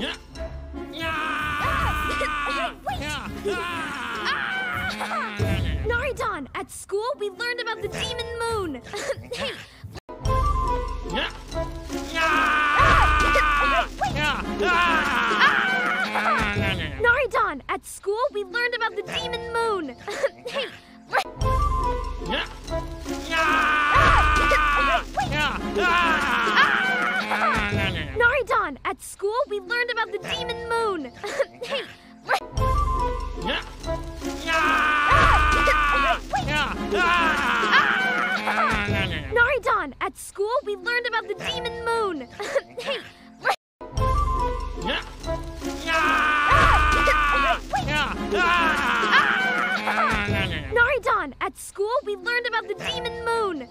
Yeah. Ah! Ah! Naridon, at school we learned about the demon moon. hey, ah! Naridon, at school we learned about the demon moon. Naridon, at school we learned about the demon moon. hey, ah! let ah! ah! Naridon, at school we learned about the demon moon. hey, let Naridon, at school we learned about the demon moon.